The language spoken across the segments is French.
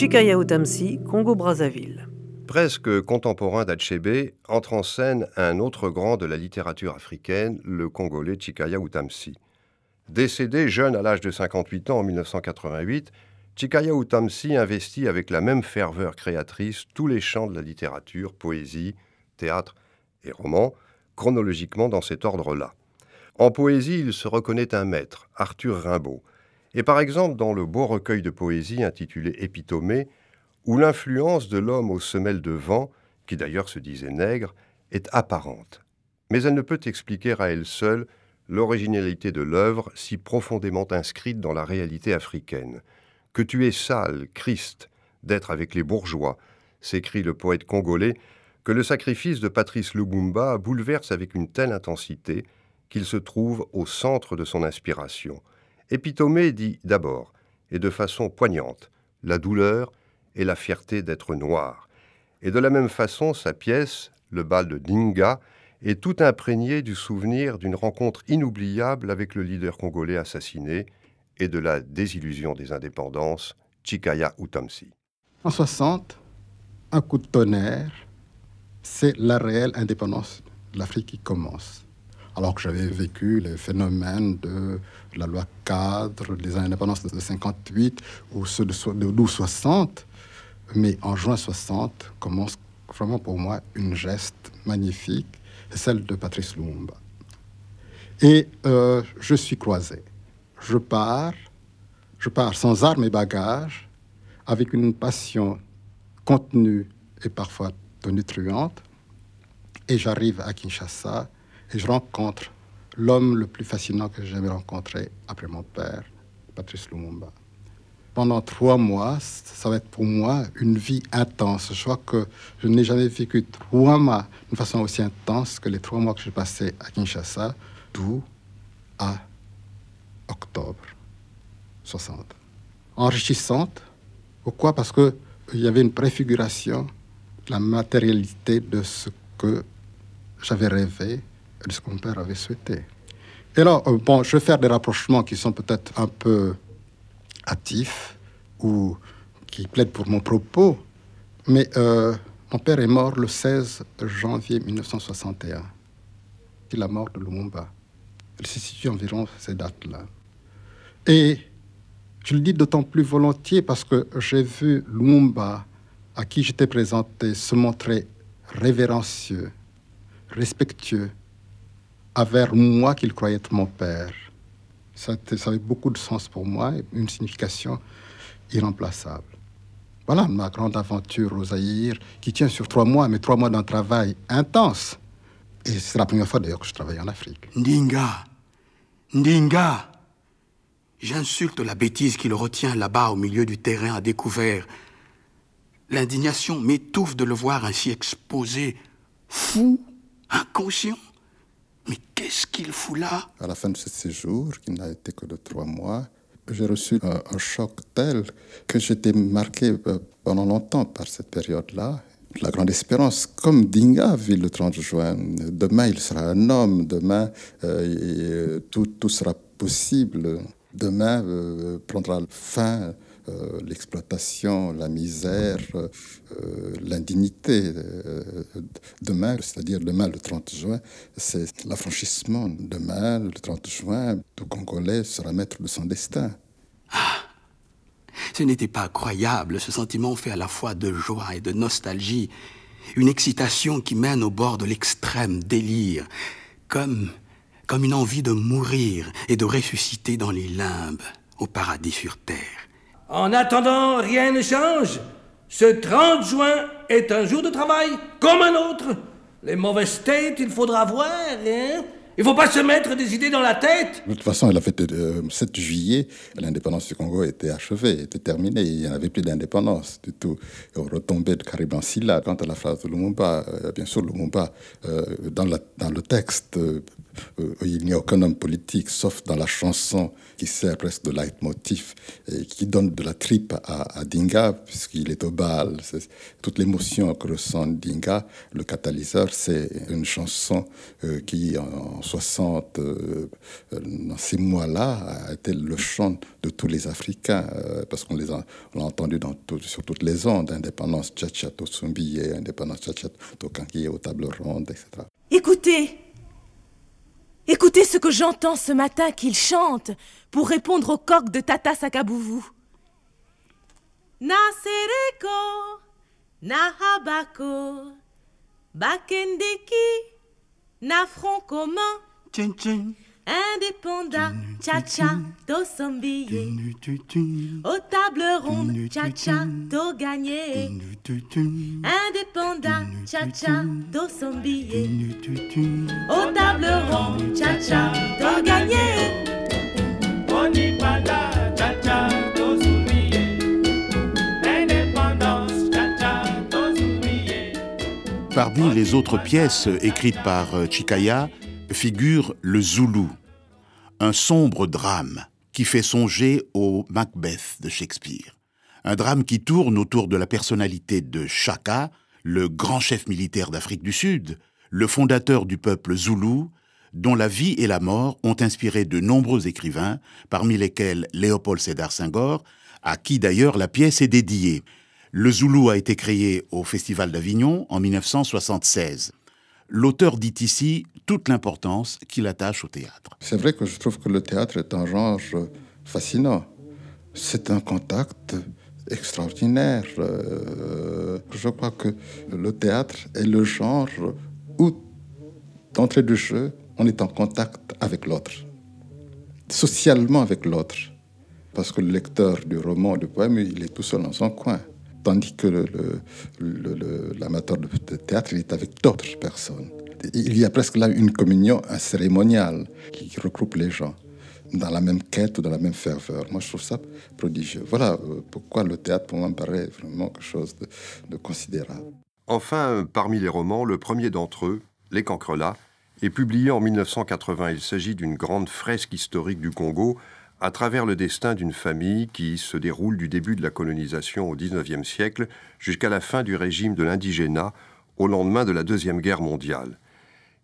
Chikaya Utamsi, Congo-Brazzaville. Presque contemporain d'Achebe, entre en scène un autre grand de la littérature africaine, le Congolais Chikaya Utamsi. Décédé jeune à l'âge de 58 ans en 1988, Chikaya Utamsi investit avec la même ferveur créatrice tous les champs de la littérature, poésie, théâtre et roman, chronologiquement dans cet ordre-là. En poésie, il se reconnaît un maître, Arthur Rimbaud, et par exemple dans le beau recueil de poésie intitulé Épitomée, où l'influence de l'homme aux semelles de vent, qui d'ailleurs se disait nègre, est apparente. Mais elle ne peut expliquer à elle seule l'originalité de l'œuvre si profondément inscrite dans la réalité africaine. Que tu es sale, Christ, d'être avec les bourgeois, s'écrit le poète congolais, que le sacrifice de Patrice Lumumba bouleverse avec une telle intensité qu'il se trouve au centre de son inspiration. Épitomée dit d'abord, et de façon poignante, la douleur et la fierté d'être noir. Et de la même façon, sa pièce, Le bal de Dinga, est tout imprégnée du souvenir d'une rencontre inoubliable avec le leader congolais assassiné et de la désillusion des indépendances, Chikaya Utamsi. En 60, un coup de tonnerre, c'est la réelle indépendance de l'Afrique qui commence alors que j'avais vécu les phénomènes de la loi cadre, des indépendances de 58 ou ceux de, de 60. Mais en juin 60 commence vraiment pour moi une geste magnifique, celle de Patrice Lumumba. Et euh, je suis croisé. Je pars, je pars sans armes et bagages, avec une passion contenue et parfois tonitruante. Et j'arrive à Kinshasa et je rencontre l'homme le plus fascinant que j'ai jamais rencontré après mon père, Patrice Lumumba. Pendant trois mois, ça va être pour moi une vie intense. Je crois que je n'ai jamais vécu trois mois d'une façon aussi intense que les trois mois que j'ai passés à Kinshasa, d'où à octobre 60. Enrichissante. Pourquoi? Parce qu'il y avait une préfiguration de la matérialité de ce que j'avais rêvé de ce que mon père avait souhaité. Et là, euh, bon, je vais faire des rapprochements qui sont peut-être un peu hâtifs ou qui plaident pour mon propos, mais euh, mon père est mort le 16 janvier 1961. C'est la mort de Lumumba. Elle se situe environ ces dates-là. Et je le dis d'autant plus volontiers parce que j'ai vu Lumumba, à qui j'étais présenté, se montrer révérencieux, respectueux, envers moi qu'il croyait être mon père. Ça, avait beaucoup de sens pour moi, une signification irremplaçable. Voilà ma grande aventure au Zaïre, qui tient sur trois mois, mais trois mois d'un travail intense. Et c'est la première fois d'ailleurs que je travaille en Afrique. Ndinga, Ndinga, j'insulte la bêtise qui le retient là-bas au milieu du terrain à découvert. L'indignation m'étouffe de le voir ainsi exposé, fou, inconscient. Mais qu'est-ce qu'il fout là? À la fin de ce séjour, qui n'a été que de trois mois, j'ai reçu un, choc tel que j'étais marqué euh, pendant longtemps par cette période-là. La grande espérance, comme Dinga vit le 30 juin, demain il sera un homme, demain euh, tout, tout, sera possible, demain euh, prendra fin euh, l'exploitation, la misère, euh, l'indignité. Euh, demain, c'est-à-dire demain le 30 juin, c'est l'affranchissement. Demain, le 30 juin, tout Congolais sera maître de son destin. Ah Ce n'était pas croyable, ce sentiment fait à la fois de joie et de nostalgie, une excitation qui mène au bord de l'extrême délire, comme, comme une envie de mourir et de ressusciter dans les limbes, au paradis sur terre. En attendant, rien ne change. Ce 30 juin est un jour de travail comme un autre. Les mauvaises têtes, il faudra voir, hein il ne faut pas se mettre des idées dans la tête. De toute façon, la fête du 7 juillet, l'indépendance du Congo était achevée, était terminée. Il n'y en avait plus d'indépendance du tout. on retombait de Caribansila. Quant à la phrase de Lumumba, euh, bien sûr, Lumumba, euh, dans, le texte, euh, euh, il n'y a aucun homme politique, sauf dans la chanson qui sert presque de leitmotiv et qui donne de la tripe à, Dinga, puisqu'il est au bal. toute l'émotion que ressent Dinga, le catalyseur, c'est une chanson euh, qui, en 60, euh, dans ces mois-là, a été le chant de tous les Africains, parce qu'on l'a entendu dans sur toutes les ondes, indépendance tchatchat au indépendance tchatchat au aux tables rondes, etc. Écoutez Écoutez ce que j'entends ce matin qu'il chante pour répondre au coq de Tata Sakabouvou. Na sereko, na habako, bakendeki, na front commun, indépendant, cha-cha, do Aux tables rondes, cha-cha, do gagné. Indépendant, cha-cha, do Aux tables rondes, cha-cha, do gagné. cha-cha, do Parmi les autres pièces écrites par euh, Chikaya figure le Zoulou, un sombre drame qui fait songer au Macbeth de Shakespeare. Un drame qui tourne autour de la personnalité de Chaka, le grand chef militaire d'Afrique du Sud, le fondateur du peuple zoulou, dont la vie et la mort ont inspiré de nombreux écrivains, parmi lesquels Léopold Sédar Senghor, à qui d'ailleurs la pièce est dédiée. Le Zoulou a été créé au Festival d'Avignon en 1976. L'auteur dit ici toute l'importance qu'il attache au théâtre. C'est vrai que je trouve que le théâtre est un genre fascinant. C'est un contact extraordinaire. Euh, je crois que le théâtre est le genre où, d'entrée de jeu, on est en contact avec l'autre, socialement avec l'autre. Parce que le lecteur du roman, du poème, il est tout seul dans son coin. Tandis que l'amateur de théâtre, il est avec d'autres personnes il y a presque là une communion cérémoniale qui regroupe les gens dans la même quête ou dans la même ferveur. Moi, je trouve ça prodigieux. Voilà euh, pourquoi le théâtre, pour moi, me paraît vraiment quelque chose de, considérable. Enfin, parmi les romans, le premier d'entre eux, Les Cancrelats, est publié en 1980. Il s'agit d'une grande fresque historique du Congo à travers le destin d'une famille qui se déroule du début de la colonisation au XIXe siècle jusqu'à la fin du régime de l'indigénat au lendemain de la Deuxième Guerre mondiale.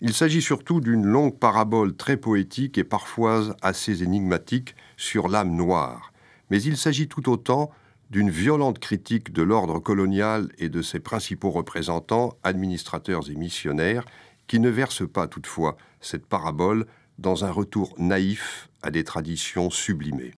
Il s'agit surtout d'une longue parabole très poétique et parfois assez énigmatique sur l'âme noire, mais il s'agit tout autant d'une violente critique de l'ordre colonial et de ses principaux représentants, administrateurs et missionnaires, qui ne versent pas toutefois cette parabole dans un retour naïf à des traditions sublimées.